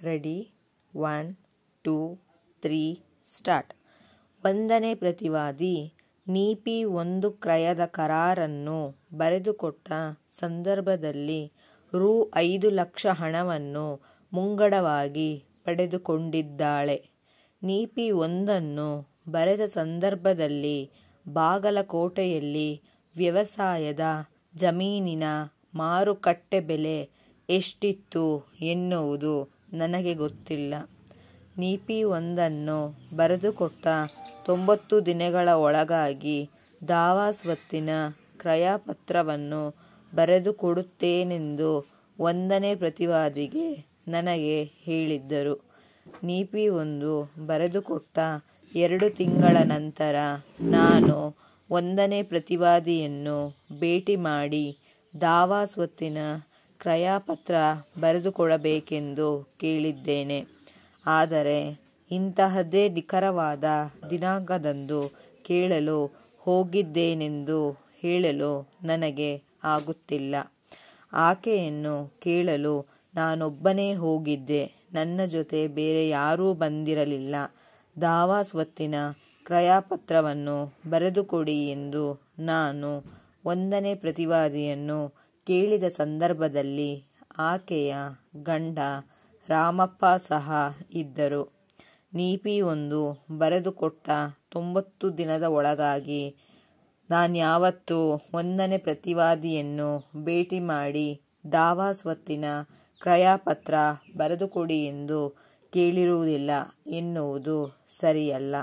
Ready? One, two, three, start. ಒಂದನೇ ಪ್ರತಿವಾದಿ, ನೀಪಿ ಒಂದು ಕ್ರಯದ ಕರಾರನ್ನು ಬರೆದುಕೊಟ್ಟ ಸಂದರ್ಭದಲ್ಲಿ ರು ಐದು ಲಕ್ಷ ಹಣವನ್ನು ಮುಂಗಡವಾಗಿ ಪಡೆದುಕೊಂಡಿದ್ದಾಳೆ. ನೀಪಿ ಒಂದನ್ನು ಬರೆದ ಸಂದರ್ಭದಲ್ಲಿ ಬಾಗಲಕೋಟೆಯಲ್ಲಿ ವ್ಯವಸಾಯದ ಜಮೀನಿನ ಮಾರುಕಟ್ಟೆ ಬೆಲೆ ಎಷ್ಟಿತ್ತು ಎನ್ನುವುದು ನನಗೆ ಗೊತ್ತಿಲ್ಲ. ನೀಪಿ ಒಂದನ್ನು ಬರೆದುಕೊಟ್ಟ ತೊಂಬತ್ತು ದಿನಗಳ ಒಳಗಾಗಿ ದಾವಾ ಸ್ವತ್ತಿನ ಕ್ರಯಪತ್ರವನ್ನು ಬರೆದುಕೊಡುತ್ತೇನೆಂದು ಒಂದನೇ ಪ್ರತಿವಾದಿಗೆ ನನಗೆ ಹೇಳಿದ್ದರು. ನೀಪಿ ಒಂದು ಬರೆದುಕೊಟ್ಟ ಎರಡು ತಿಂಗಳ ನಂತರ ನಾನು ಒಂದನೇ ಪ್ರತಿವಾದಿಯನ್ನು ಭೇಟಿ ಮಾಡಿ ದಾವಾ ಸ್ವತ್ತಿನ ಕ್ರಯಪತ್ರ ಬರೆದುಕೊಡಬೇಕೆಂದು ಕೇಳಿದ್ದೇನೆ. ಆದರೆ ಇಂತಹದ್ದೇ ನಿಖರವಾದ ದಿನಾಂಕದಂದು ಕೇಳಲು ಹೋಗಿದ್ದೇನೆಂದು ಹೇಳಲು ನನಗೆ ಆಗುತ್ತಿಲ್ಲ. ಆಕೆಯನ್ನು ಕೇಳಲು ನಾನೊಬ್ಬನೇ ಹೋಗಿದ್ದೆ. ನನ್ನ ಜೊತೆ ಬೇರೆ ಯಾರೂ ಬಂದಿರಲಿಲ್ಲ. ದಾವಾ ಸ್ವತ್ತಿನ ಕ್ರಯಪತ್ರವನ್ನು ಬರೆದುಕೊಡಿ ಎಂದು ನಾನು ಒಂದನೇ ಪ್ರತಿವಾದಿಯನ್ನು ಕೇಳಿದ ಸಂದರ್ಭದಲ್ಲಿ ಆಕೆಯ ಗಂಡ ರಾಮಪ್ಪ ಸಹ ಇದ್ದರು. ನೀಪಿ ಒಂದು ಬರೆದುಕೊಟ್ಟ ತೊಂಬತ್ತು ದಿನದ ಒಳಗಾಗಿ ನಾನ್ಯಾವತ್ತೂ ಒಂದನೇ ಪ್ರತಿವಾದಿಯನ್ನು ಭೇಟಿ ಮಾಡಿ ದಾವಾ ಸ್ವತ್ತಿನ ಕ್ರಯಪತ್ರ ಬರೆದುಕೊಡಿ ಎಂದು ಕೇಳಿರುವುದಿಲ್ಲ ಎನ್ನುವುದು ಸರಿಯಲ್ಲ.